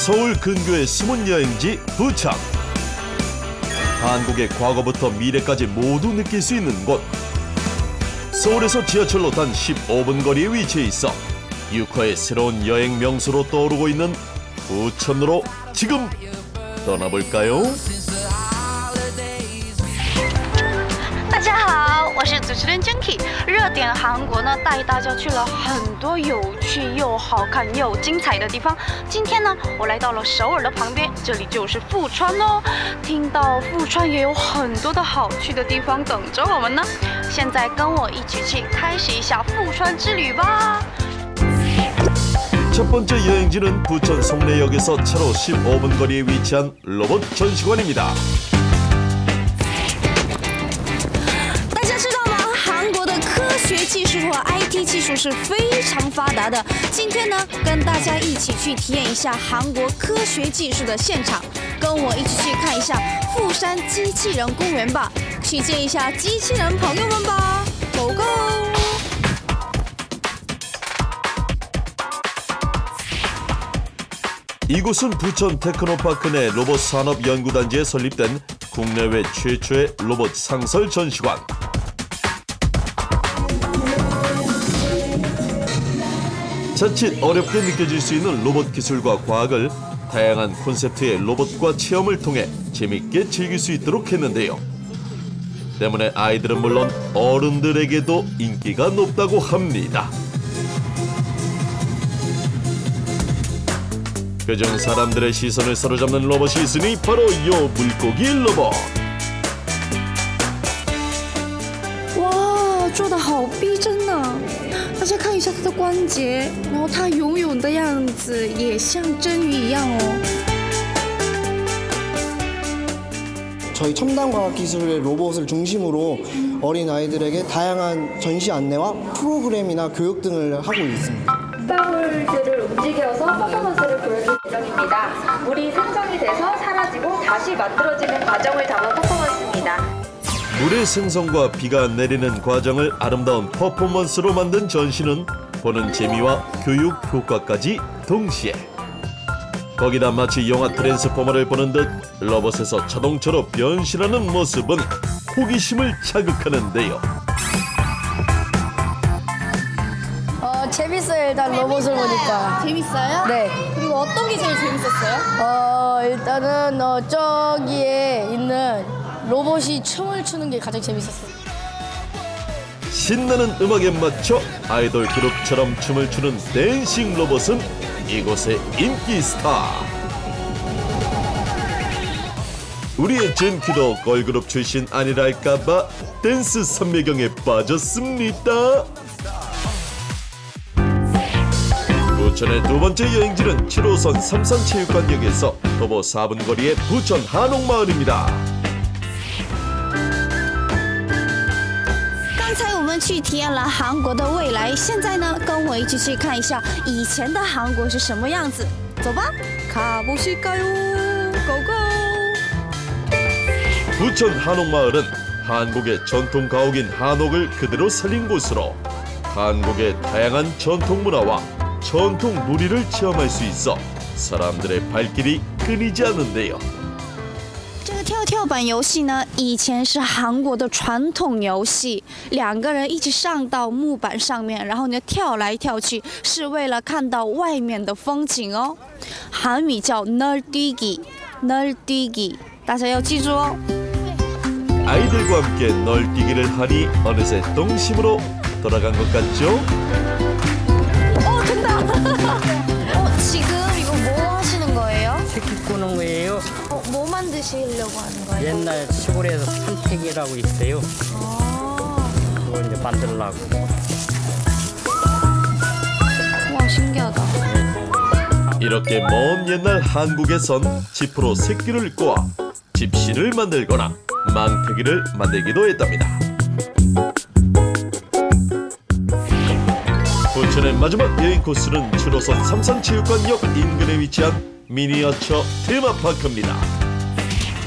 서울 근교의 숨은 여행지 부천. 한국의 과거부터 미래까지 모두 느낄 수 있는 곳. 서울에서 지하철로 단 15분 거리에 위치해 있어 유커의 새로운 여행 명소로 떠오르고 있는 부천으로 지금 떠나볼까요? 主持人 Junkie。热点韩国呢，带大家去了很多有趣又好看又精彩的地方。今天呢，我来到了首尔的旁边，这里就是富川哦。听到富川也有很多的好去的地方等着我们呢。现在跟我一起去开始一下富川之旅吧。 첫 번째 여행지는 부천 송내역에서 차로 15분 거리에 위치한 로봇 전시관입니다. 术和 IT 技术是非常发达的。今天呢，跟大家一起去体验一下韩国科学技术的现场，跟我一起去看一下富山机器人公园吧，去见一下机器人朋友们吧，Go Go！ 이곳은 부천 테크노파크 내 로봇 산업 연구단지에 설립된 국내외 최초의 로봇 상설 전시관. 자칫 어렵게 느껴질 수 있는 로봇 기술과 과학을 다양한 콘셉트의 로봇과 체험을 통해 재밌게 즐길 수 있도록 했는데요. 때문에 아이들은 물론 어른들에게도 인기가 높다고 합니다. 그중 사람들의 시선을 사로잡는 로봇이 있으니 바로 요 물고기 로봇. 做的好逼真呐、大家看一下它的关节，然后它游泳的样子也像真鱼一样哦。 저희 첨단 과학 기술의 로봇을 중심으로 어린 아이들에게 다양한 전시 안내와 프로그램이나 교육 등을 하고 있습니다. 방울들을 움직여서 퍼포먼스를 보여줄 예정입니다. 물이 생성이 돼서 사라지고 다시 만들어지는 과정을 담은 퍼포먼스입니다. 물의 생성과 비가 내리는 과정을 아름다운 퍼포먼스로 만든 전시는 보는 재미와 교육 효과까지 동시에 거기다 마치 영화 트랜스포머를 보는 듯 로봇에서 자동차로 변신하는 모습은 호기심을 자극하는데요. 어 재밌어요 일단 로봇을 보니까 재밌어요? 네. 그리고 어떤 게 제일 재밌었어요? 어 일단은 어, 저기에 있는 로봇이 춤을 추는 게 가장 재밌었어요 신나는 음악에 맞춰 아이돌 그룹처럼 춤을 추는 dancing 로봇은 이곳의 인기 스타. 우리의 준키도 걸그룹 출신 아니랄까봐 댄스 삼매경에 빠졌습니다. 부천의 두 번째 여행지는 7호선 삼산체육관역에서 도보 4분 거리의 부천 한옥마을입니다. 刚才我们去体验了韩国的未来，现在呢，跟我一起去看一下以前的韩国是什么样子。走吧，가보실까요？Go go！ 부천 한옥마을은 한국의 전통 가옥인 한옥을 그대로 살린 곳으로 한국의 다양한 전통 문화와 전통 놀이를 체험할 수 있어 사람들의 발길이 끊이지 않는데요. 这个跳跳板游戏呢，以前是韩国的传统游戏，两个人一起上到木板上面，然后呢跳来跳去，是为了看到外面的风景哦。韩语叫 nerdi기，nerdi기，大家要记住哦。 아이들과 함께 널뛰기를 하니 어느새 똥심으로 돌아간 것 같죠? 어, 뭐 만드시려고 하는 거예요? 옛날 시골에서 산택이라고 있어요. 아, 그걸 이제 만들려고. 와 신기하다. 이렇게 먼 옛날 한국에선 지프로 새끼를 꼬아 집신을 만들거나 망태기를 만들기도 했답니다. 부천의 마지막 여행 코스는 7호선 삼산체육관역 인근에 위치한 미니어처 테마파크입니다.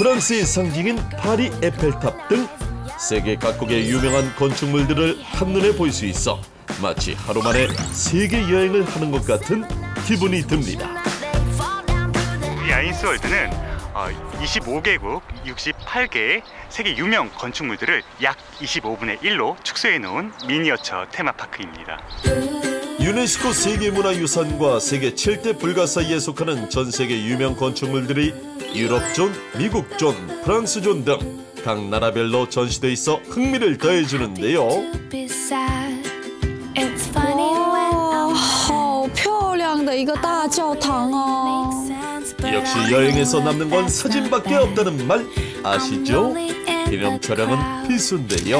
프랑스의 상징인 파리 에펠탑 등 세계 각국의 유명한 건축물들을 한눈에 볼 수 있어 마치 하루 만에 세계 여행을 하는 것 같은 기분이 듭니다. 이 아인스월드는 어, 25개국 68개의 세계 유명 건축물들을 약 25분의 1로 축소해 놓은 미니어처 테마파크입니다. 유네스코 세계문화유산과 세계 7대 불가사의에 속하는 전 세계 유명 건축물들이 유럽존, 미국존, 프랑스존 등 각 나라별로 전시돼 있어 흥미를 더해주는데요. 哇，好漂亮的一个大教堂哦！ 역시 여행에서 남는 건 사진밖에 없다는 말 아시죠? 기념 촬영은 필수인데요.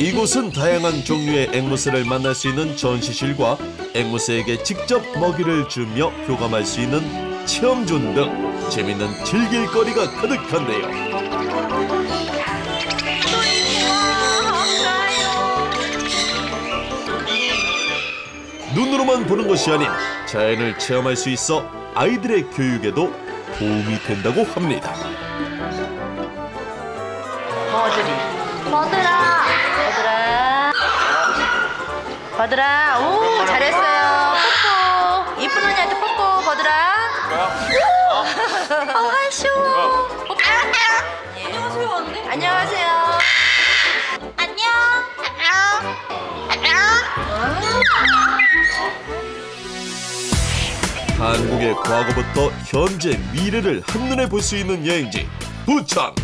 이곳은 다양한 종류의 앵무새를 만날 수 있는 전시실과 앵무새에게 직접 먹이를 주며 교감할 수 있는 체험존 등 재밌는 즐길 거리가 가득한데요. 눈으로만 보는 것이 아닌 자연을 체험할 수 있어 아이들의 교육에도 도움이 된다고 합니다. 버들이. 버들아. 버들아, 오 잘했어요. 뽀뽀, 이쁜 언니한테 뽀뽀, 버들아. 어, 하쇼. 안녕하세요. 안녕하세요. 안녕. 한국의 과거부터 현재 미래를 한눈에 볼 수 있는 여행지 부천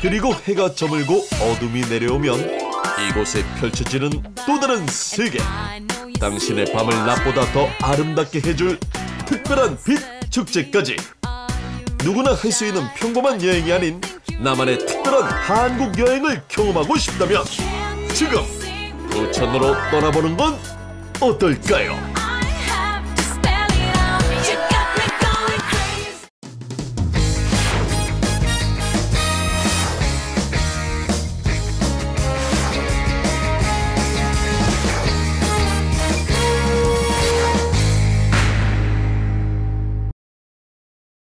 그리고 해가 저물고 어둠이 내려오면 이곳에 펼쳐지는 또 다른 세계 당신의 밤을 낮보다 더 아름답게 해줄 특별한 빛 축제까지 누구나 할 수 있는 평범한 여행이 아닌 나만의 특별한 한국 여행을 경험하고 싶다면 지금 부천으로 떠나보는 건 어떨까요?